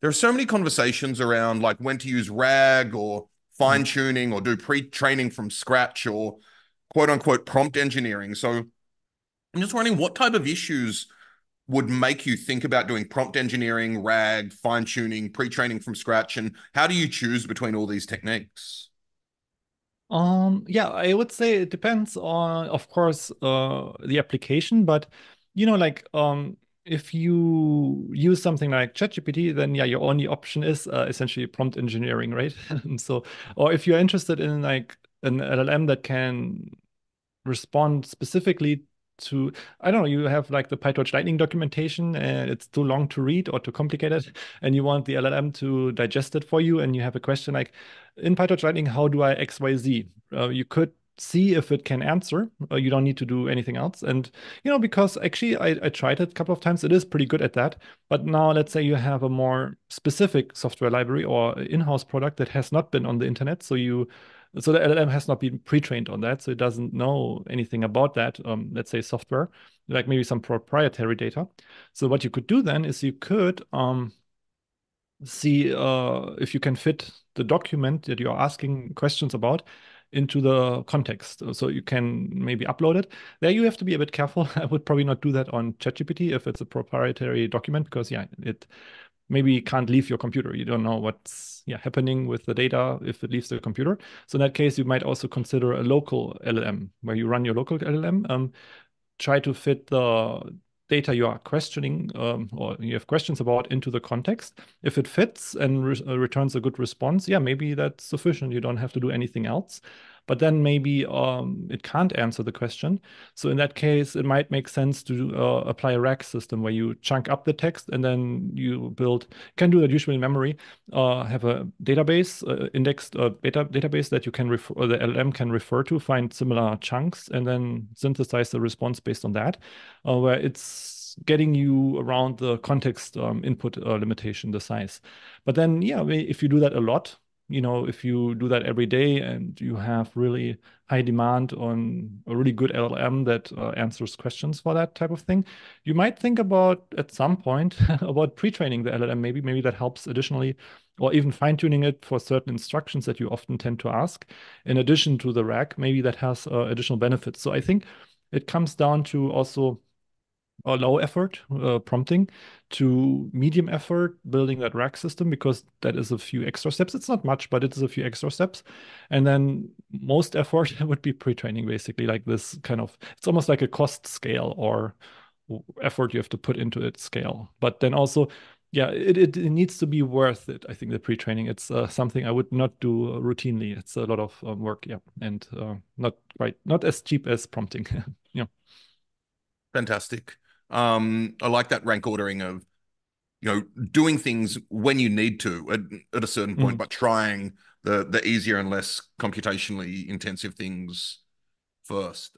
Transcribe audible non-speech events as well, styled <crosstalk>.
there are so many conversations around like when to use RAG or fine tuning or do pre training from scratch or quote unquote prompt engineering. So I'm just wondering what type of issues would make you think about doing prompt engineering, RAG, fine tuning, pre training from scratch, and how do you choose between all these techniques? Um, yeah, I would say it depends on, of course, uh, the application, but you know, like um, if you use something like ChatGPT, then yeah, your only option is uh, essentially prompt engineering, right? <laughs> so, or if you're interested in like an LLM that can respond specifically to I don't know, you have like the PyTorch Lightning documentation and it's too long to read or too complicated, and you want the LLM to digest it for you, and you have a question like, in PyTorch Lightning, how do I XYZ? Uh, you could see if it can answer. Uh, you don't need to do anything else. And, you know, because actually I, I tried it a couple of times, it is pretty good at that. But now let's say you have a more specific software library or in-house product that has not been on the internet. So you so the LLM has not been pre-trained on that, so it doesn't know anything about that. Um, let's say software, like maybe some proprietary data. So what you could do then is you could um, see uh, if you can fit the document that you're asking questions about into the context. So you can maybe upload it. There you have to be a bit careful. <laughs> I would probably not do that on ChatGPT if it's a proprietary document because yeah, it maybe can't leave your computer. You don't know what's yeah happening with the data if it leaves the computer. So in that case, you might also consider a local LLM where you run your local LLM. Um, try to fit the data you are questioning um, or you have questions about into the context. If it fits and re uh, returns a good response, yeah, maybe that's sufficient. You don't have to do anything else but then maybe um, it can't answer the question. So in that case, it might make sense to uh, apply a RAG system where you chunk up the text and then you build, can do that usually in memory, uh, have a database, uh, indexed uh, data, database that you can refer, the LM can refer to, find similar chunks, and then synthesize the response based on that, uh, where it's getting you around the context um, input uh, limitation, the size. But then, yeah, if you do that a lot, you know, if you do that every day and you have really high demand on a really good LLM that uh, answers questions for that type of thing, you might think about at some point <laughs> about pre-training the LLM. Maybe, maybe that helps additionally, or even fine-tuning it for certain instructions that you often tend to ask. In addition to the RAG, maybe that has uh, additional benefits. So I think it comes down to also or low effort uh, prompting to medium effort building that RAG system because that is a few extra steps. It's not much, but it is a few extra steps. And then most effort <laughs> would be pre-training, basically, like this kind of, it's almost like a cost scale or effort you have to put into it scale. But then also, yeah, it, it, it needs to be worth it. I think the pre-training, it's uh, something I would not do routinely. It's a lot of um, work, yeah, and uh, not quite, not as cheap as prompting. <laughs> yeah. Fantastic. Um, I like that rank ordering of, you know, doing things when you need to at, at a certain point, mm. but trying the the easier and less computationally intensive things first.